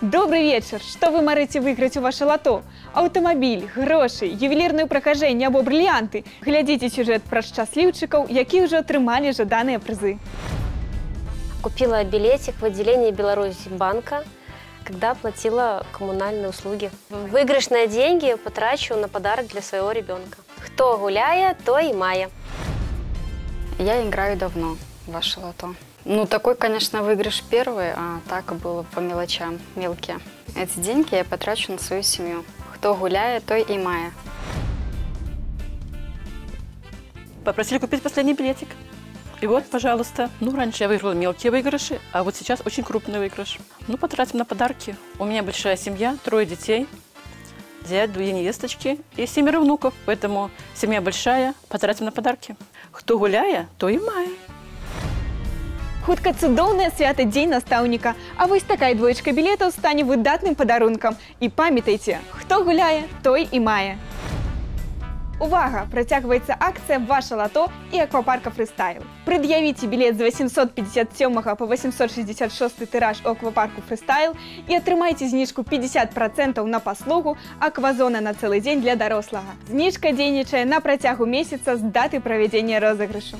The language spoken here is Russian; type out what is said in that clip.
Добрый вечер! Что вы марыце выиграць у ваше лото? Аўтамабіль, грошы, ювелірную пракажэнне або брыльянты. Глядзіце сюжэт пра шчасліўчыкаў, які ўжо атрымалі жаданыя прызы. Купила билетик в отделении Беларусьбанка, когда платила коммунальные услуги. Выигрышные деньги потрачу на подарок для своего ребенка. Кто гуляя, то и мая. Я играю давно в ваше лото. Ну, такой, конечно, выигрыш первый, а так было по мелочам, мелкие. Эти деньги я потрачу на свою семью. Кто гуляет, той и мая. Попросили купить последний билетик. И вот, пожалуйста. Ну, раньше я выиграла мелкие выигрыши, а вот сейчас очень крупный выигрыш. Ну, потратим на подарки. У меня большая семья, трое детей, зять, две невесточки и семеро внуков. Поэтому семья большая, потратим на подарки. Кто гуляя, то и мая. Хутка цудоўнае свята дзень настаўніка. А вось такая двоечка білетаў стане выдатным падарункам. І памятайце, хто гуляе, той і мае. Увага! Працягваецца акцыя «Ваше лото» і аквапарка «Фрыстайл». Пред'явіце білет з 857 по 866 тыраж у аквапарку «Фрыстайл» і атрымайце зніжку 50% на паслугу аквазона на цэлы дзень для дарослага. Зніжка дзейнічае на працягу месяца з даты правядзення розыгрышу.